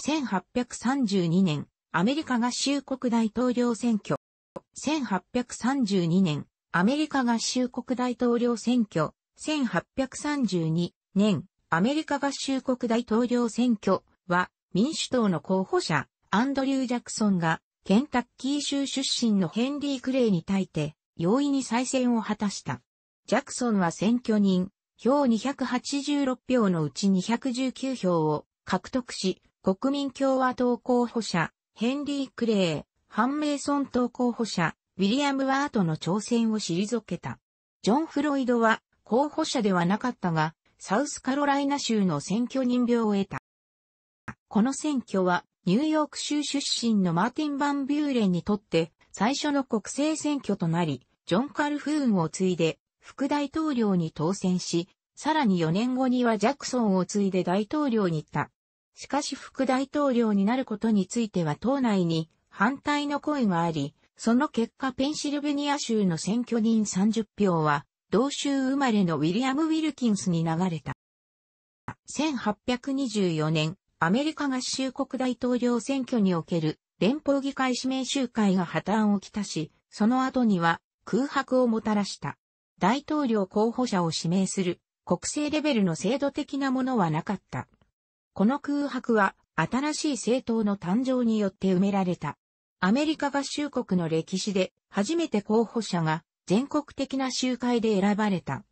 1832年、アメリカ合衆国大統領選挙。1832年、アメリカ合衆国大統領選挙。1832年、アメリカ合衆国大統領選挙は、民主党の候補者、アンドリュー・ジャクソンが、ケンタッキー州出身のヘンリー・クレイに対して、容易に再選を果たした。ジャクソンは選挙人、票286票のうち219票を獲得し、国民共和党候補者、ヘンリー・クレイ、ハンメイソン党候補者、ウィリアム・ワートの挑戦を退けた。ジョン・フロイドは候補者ではなかったが、サウスカロライナ州の選挙人票を得た。この選挙は、ニューヨーク州出身のマーティン・バン・ビューレンにとって最初の国政選挙となり、ジョン・カルフーンを継いで副大統領に当選し、さらに4年後にはジャクソンを継いで大統領に行った。しかし副大統領になることについては党内に反対の声があり、その結果ペンシルベニア州の選挙人30票は、同州生まれのウィリアム・ウィルキンスに流れた。1824年、アメリカ合衆国大統領選挙における連邦議会指名集会が破綻をきたし、その後には空白をもたらした。大統領候補者を指名する国政レベルの制度的なものはなかった。この空白は新しい政党の誕生によって埋められた。アメリカ合衆国の歴史で初めて候補者が全国的な集会で選ばれた。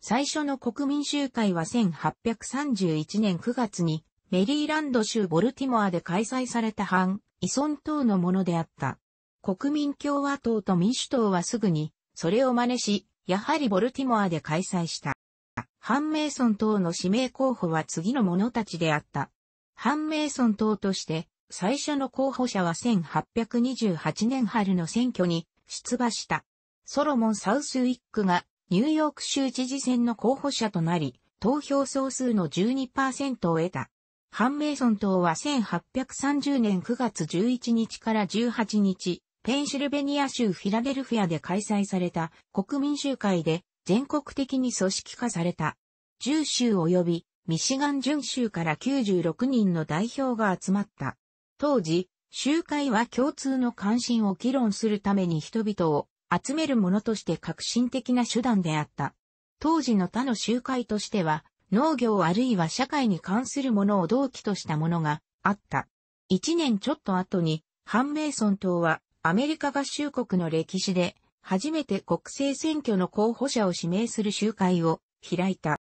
最初の国民集会は1831年9月にメリーランド州ボルティモアで開催された反依存党のものであった。国民共和党と民主党はすぐにそれを真似し、やはりボルティモアで開催した。ハンメイソン党の指名候補は次の者たちであった。ハンメイソン党として最初の候補者は1828年春の選挙に出馬した。ソロモン・サウスウィックがニューヨーク州知事選の候補者となり、投票総数の12%を得た。ハンメイソン党は1830年9月11日から18日、ペンシルベニア州フィラデルフィアで開催された国民集会で全国的に組織化された。10州及びミシガン準州から96人の代表が集まった。当時、集会は共通の関心を議論するために人々を集めるものとして革新的な手段であった。当時の他の集会としては、農業あるいは社会に関するものを同期としたものがあった。一年ちょっと後に、ハンメイソン党はアメリカ合衆国の歴史で初めて国政選挙の候補者を指名する集会を開いた。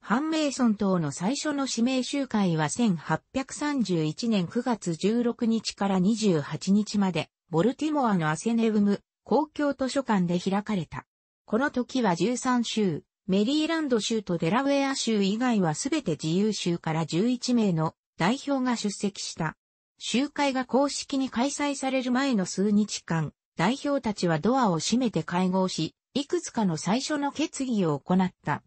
ハンメイソン党の最初の指名集会は1831年9月16日から28日まで、ボルティモアのアセネウム公共図書館で開かれた。この時は13州、メリーランド州とデラウェア州以外はすべて自由州から11名の代表が出席した。集会が公式に開催される前の数日間、代表たちはドアを閉めて会合し、いくつかの最初の決議を行った。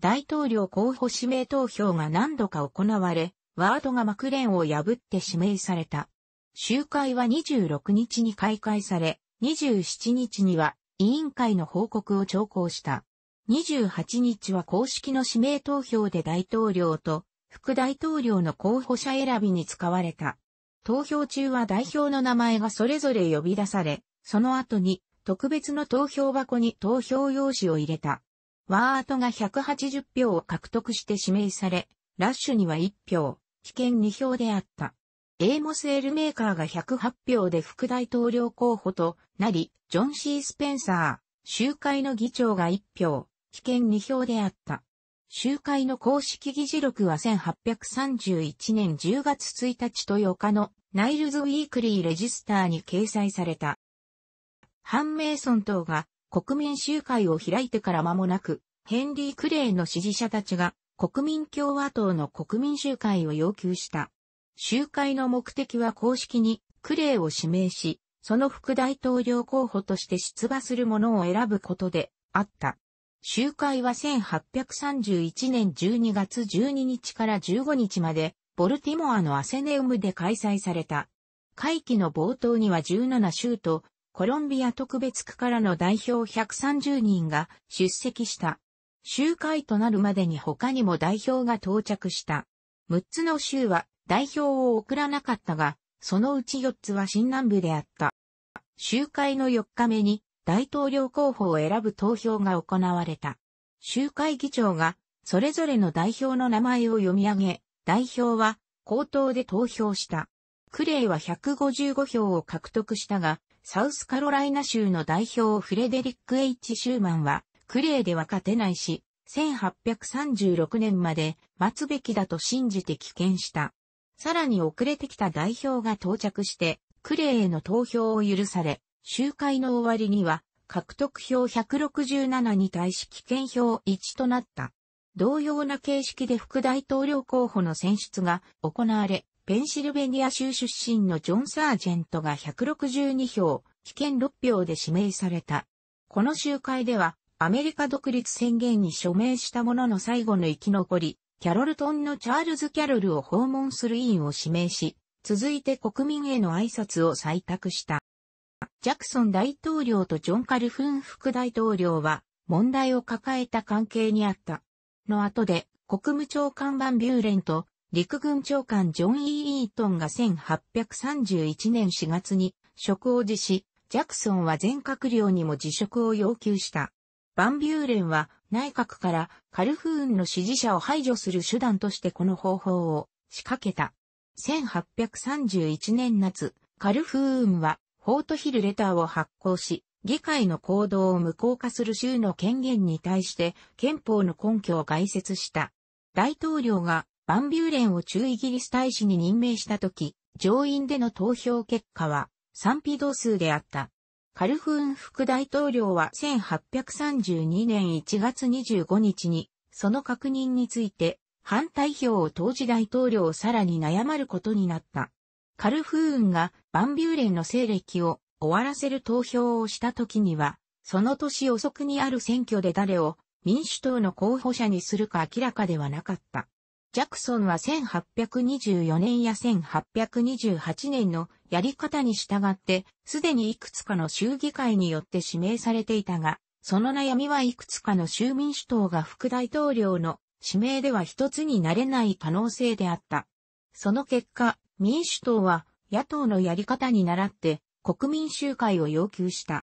大統領候補指名投票が何度か行われ、ワードがマクレーンを破って指名された。集会は26日に開会され、27日には委員会の報告を聴講した。28日は公式の指名投票で大統領と副大統領の候補者選びに使われた。投票中は代表の名前がそれぞれ呼び出され、その後に特別の投票箱に投票用紙を入れた。ワーアートが180票を獲得して指名され、ラッシュには1票、棄権2票であった。エーモス・エルメーカーが108票で副大統領候補となり、ジョン・シー・スペンサー、集会の議長が1票、棄権2票であった。集会の公式議事録は1831年10月1日と8日のナイルズ・ウィークリー・レジスターに掲載された。ハンメイソン党が国民集会を開いてから間もなく、ヘンリー・クレイの支持者たちが国民共和党の国民集会を要求した。集会の目的は公式にクレイを指名し、その副大統領候補として出馬する者を選ぶことであった。集会は1831年12月12日から15日まで、ボルティモアのアセネウムで開催された。会期の冒頭には17州とコロンビア特別区からの代表130人が出席した。集会となるまでに他にも代表が到着した。6つの州は代表を送らなかったが、そのうち4つは新南部であった。集会の4日目に大統領候補を選ぶ投票が行われた。集会議長がそれぞれの代表の名前を読み上げ、代表は口頭で投票した。クレイは155票を獲得したが、サウスカロライナ州の代表フレデリック・ H・ シューマンは、クレイでは勝てないし、1836年まで待つべきだと信じて棄権した。さらに遅れてきた代表が到着して、クレイへの投票を許され、集会の終わりには、獲得票167に対し棄権票1となった。同様な形式で副大統領候補の選出が行われ、ペンシルベニア州出身のジョン・サージェントが162票、棄権6票で指名された。この集会では、アメリカ独立宣言に署名した者の最後の生き残り、キャロルトンのチャールズ・キャロルを訪問する委員を指名し、続いて国民への挨拶を採択した。ジャクソン大統領とジョン・カルフン副大統領は問題を抱えた関係にあった。の後で国務長官バンビューレンと陸軍長官ジョン・イー・イートンが1831年4月に職を辞し、ジャクソンは全閣僚にも辞職を要求した。バンビューレンは内閣からカルフーンの支持者を排除する手段としてこの方法を仕掛けた。1831年夏、カルフーンはフォートヒルレターを発行し、議会の行動を無効化する州の権限に対して憲法の根拠を概説した。大統領がバンビューレンを駐イギリス大使に任命したとき、上院での投票結果は賛否同数であった。カルフーン副大統領は1832年1月25日に、その確認について、反対票を当時大統領をさらに悩まることになった。カルフーンがバンビューレンの西暦を終わらせる投票をした時には、その年遅くにある選挙で誰を民主党の候補者にするか明らかではなかった。ジャクソンは1824年や1828年のやり方に従って、すでにいくつかの州議会によって指名されていたが、その悩みはいくつかの州民主党が副大統領の指名では一つになれない可能性であった。その結果、民主党は野党のやり方に倣って国民集会を要求した。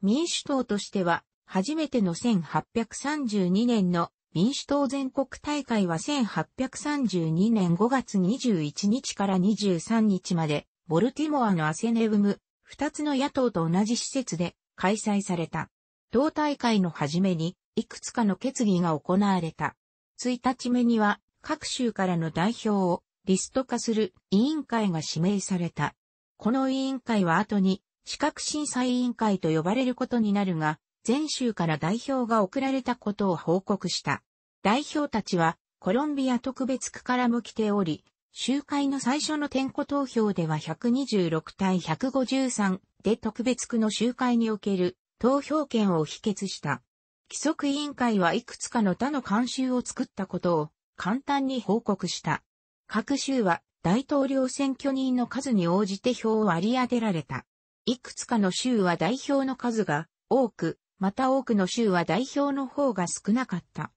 民主党としては、初めての1832年の民主党全国大会は1832年5月21日から23日まで、ボルティモアのアセネウム、二つの野党と同じ施設で開催された。同大会の初めに、いくつかの決議が行われた。1日目には、各州からの代表をリスト化する委員会が指名された。この委員会は後に、資格審査委員会と呼ばれることになるが、全州から代表が送られたことを報告した。代表たちはコロンビア特別区からも来ており、集会の最初の点呼投票では126対153で特別区の集会における投票権を否決した。規則委員会はいくつかの他の慣習を作ったことを簡単に報告した。各州は大統領選挙人の数に応じて票を割り当てられた。いくつかの州は代表の数が多く、また多くの州は代表の方が少なかった。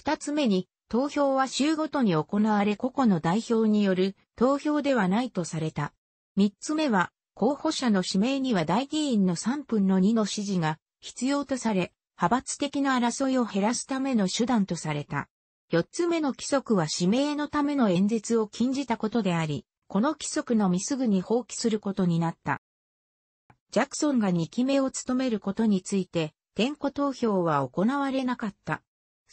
二つ目に、投票は州ごとに行われ個々の代表による投票ではないとされた。三つ目は、候補者の指名には大議員の3分の2の支持が必要とされ、派閥的な争いを減らすための手段とされた。四つ目の規則は指名のための演説を禁じたことであり、この規則のみすぐに放棄することになった。ジャクソンが2期目を務めることについて、点呼投票は行われなかった。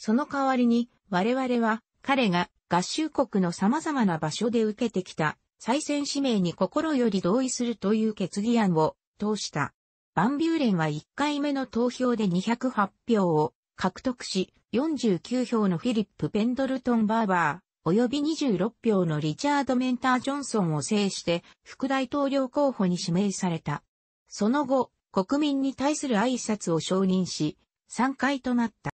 その代わりに我々は彼が合衆国の様々な場所で受けてきた再選指名に心より同意するという決議案を通した。バンビューレンは1回目の投票で208票を獲得し、49票のフィリップ・ペンドルトン・バーバー、及び26票のリチャード・メンター・ジョンソンを制して副大統領候補に指名された。その後、国民に対する挨拶を承認し、参回となった。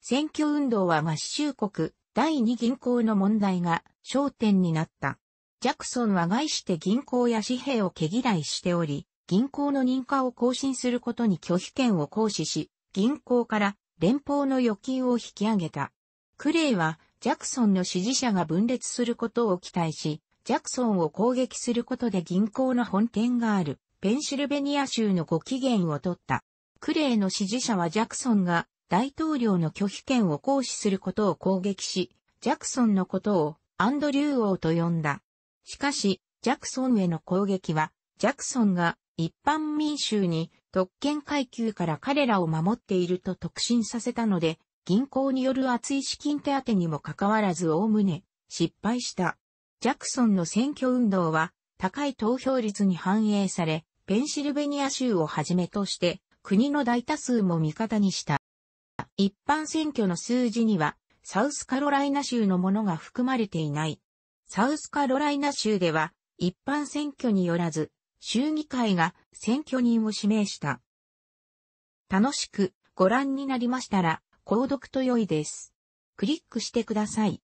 選挙運動は合衆国第二銀行の問題が焦点になった。ジャクソンは外して銀行や紙幣を毛嫌いしており、銀行の認可を更新することに拒否権を行使し、銀行から連邦の預金を引き上げた。クレイはジャクソンの支持者が分裂することを期待し、ジャクソンを攻撃することで銀行の本店があるペンシルベニア州のご機嫌を取った。クレイの支持者はジャクソンが大統領の拒否権を行使することを攻撃し、ジャクソンのことをアンドリュー王と呼んだ。しかし、ジャクソンへの攻撃は、ジャクソンが一般民衆に特権階級から彼らを守っていると特進させたので、銀行による厚い資金手当にもかかわらずおおむね失敗した。ジャクソンの選挙運動は高い投票率に反映され、ペンシルベニア州をはじめとして国の大多数も味方にした。一般選挙の数字にはサウスカロライナ州のものが含まれていない。サウスカロライナ州では一般選挙によらず州議会が選挙人を指名した。楽しくご覧になりましたら購読と良いです。クリックしてください。